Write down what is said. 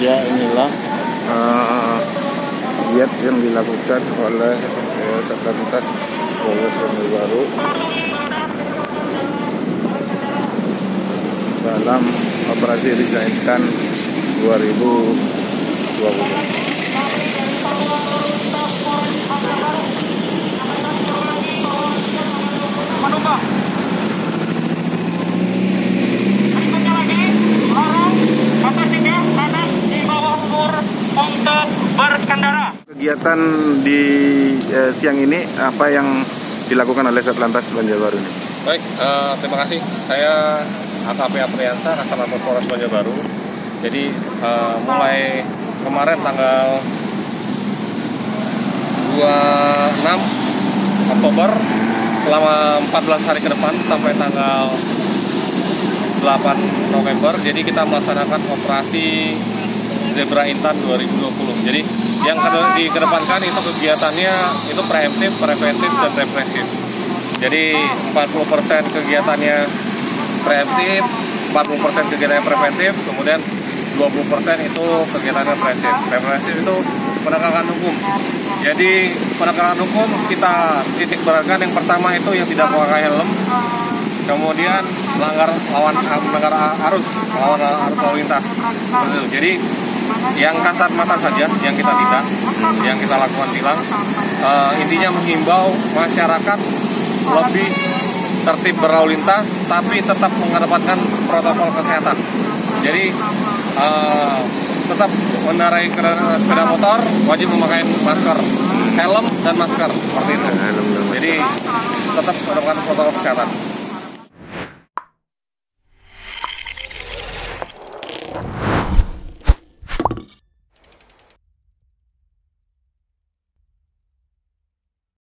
Ya inilah uh, yang dilakukan oleh uh, Satlantas Polres Baru dalam operasi Rizainkan 2020. Menubah. Berkendara. Kegiatan di eh, siang ini apa yang dilakukan oleh Satlantas Banjarbaru ini? Baik, eh, terima kasih. Saya AKP Apriansa, Kasatlantas Polres Banjarbaru. Jadi eh, mulai kemarin tanggal 26 Oktober selama 14 hari ke depan sampai tanggal 8 November. Jadi kita melaksanakan operasi Zebra Intan 2020. Jadi yang ke- dikedepankan itu kegiatannya itu preemptif, preventif, dan represif. Jadi 40% kegiatannya preemptif, 40% kegiatannya preventif, kemudian 20% itu kegiatan represif. Represif itu penegakan hukum. Jadi penegakan hukum kita titik beratkan yang pertama itu yang tidak memakai helm, kemudian melanggar lawan melanggar arus, lawan arus lalu lintas. Jadi yang kasat mata saja yang kita tindak, yang kita lakukan tilang. Eh, intinya menghimbau masyarakat lebih tertib berlalu lintas, tapi tetap mengedepankan protokol kesehatan. Jadi eh, tetap kendaraan sepeda motor wajib memakai masker, helm dan masker seperti itu. Jadi tetap mengedepankan protokol kesehatan.